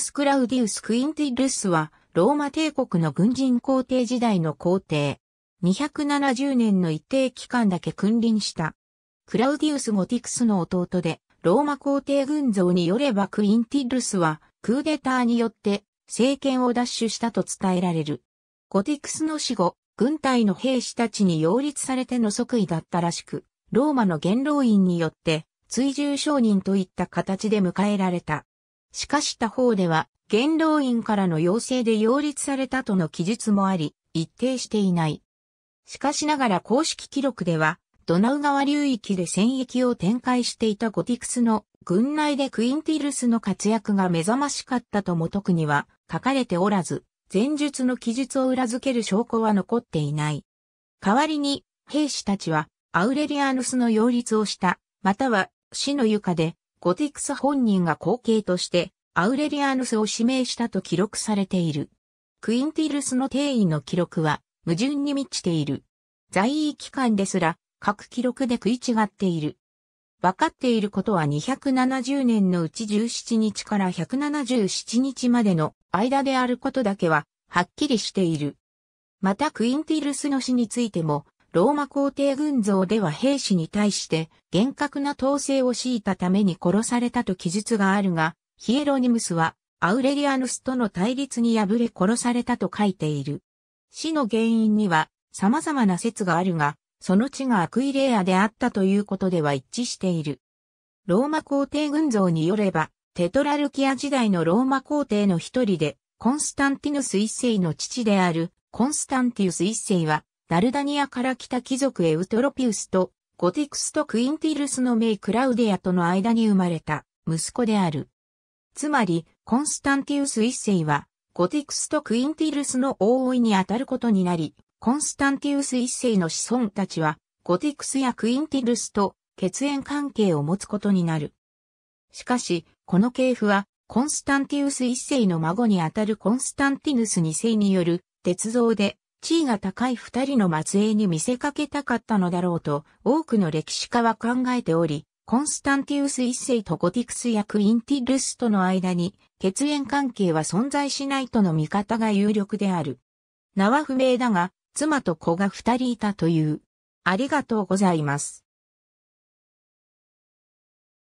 ス・クラウディウス・クインティルスは、ローマ帝国の軍人皇帝時代の皇帝。270年の一定期間だけ君臨した。クラウディウス・ゴティクスの弟で、ローマ皇帝軍像によればクインティルスは、クーデターによって政権を奪取したと伝えられる。ゴティクスの死後、軍隊の兵士たちに擁立されての即位だったらしく、ローマの元老院によって追従承認といった形で迎えられた。しかし他方では、元老院からの要請で擁立されたとの記述もあり、一定していない。しかしながら公式記録では、ドナウ川流域で戦役を展開していたゴティクスの軍内でクインティルスの活躍が目覚ましかったとも特には書かれておらず、前述の記述を裏付ける証拠は残っていない。代わりに、兵士たちは、アウレリアヌスの擁立をした、または死の床で、ゴティクス本人が後継として、アウレリアヌスを指名したと記録されている。クインティルスの定位の記録は、矛盾に満ちている。在位期間ですら、各記録で食い違っている。分かっていることは270年のうち17日から177日までの間であることだけは、はっきりしている。またクインティルスの死についても、ローマ皇帝軍像では兵士に対して厳格な統制を敷いたために殺されたと記述があるが、ヒエロニムスはアウレリアヌスとの対立に敗れ殺されたと書いている。死の原因には様々な説があるが、その地がアクイレアであったということでは一致している。ローマ皇帝群像によれば、テトラルキア時代のローマ皇帝の一人で、コンスタンティヌス一世の父であるコンスタンティウス一世は、ダルダニアから来た貴族エウトロピウスと、ゴティクスとクインティルスの姪クラウディアとの間に生まれた息子である。つまり、コンスタンティウス一世は、ゴティクスとクインティルスの覆いに当たることになり、コンスタンティウス一世の子孫たちは、ゴティクスやクインティルスと血縁関係を持つことになる。しかし、この系譜は、コンスタンティウス一世の孫にあたるコンスタンティヌス二世による、鉄道で、地位が高い二人の末裔に見せかけたかったのだろうと、多くの歴史家は考えており、コンスタンティウス一世とゴティクスやクインティルスとの間に血縁関係は存在しないとの見方が有力である。名は不明だが、妻と子が二人いたという。ありがとうございます。